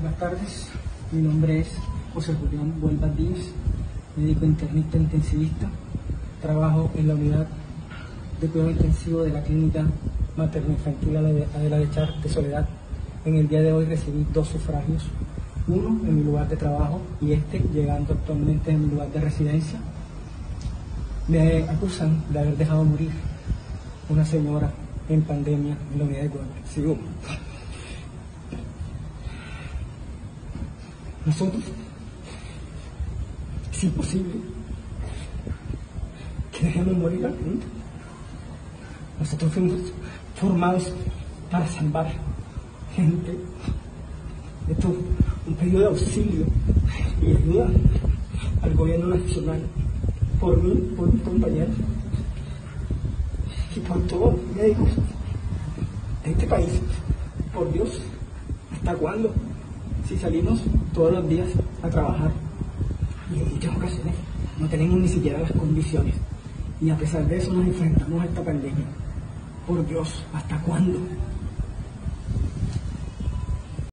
Buenas tardes, mi nombre es José Julián Huelva Díaz, médico internista intensivista. Trabajo en la unidad de cuidado intensivo de la clínica materno-infantil Adela de Char de Soledad. En el día de hoy recibí dos sufragios, uno en mi lugar de trabajo y este llegando actualmente en mi lugar de residencia. Me acusan de haber dejado morir una señora en pandemia en la unidad de cuidado intensivo. Nosotros, es imposible que dejemos morir al mundo. Nosotros fuimos formados para salvar gente. Esto es un pedido de auxilio y ayuda al gobierno nacional por mí, por mis compañeros y por todos los médicos de este país. Por Dios, ¿hasta cuándo? Si salimos todos los días a trabajar y en muchas ocasiones no tenemos ni siquiera las condiciones y a pesar de eso nos enfrentamos a esta pandemia. Por Dios, ¿hasta cuándo?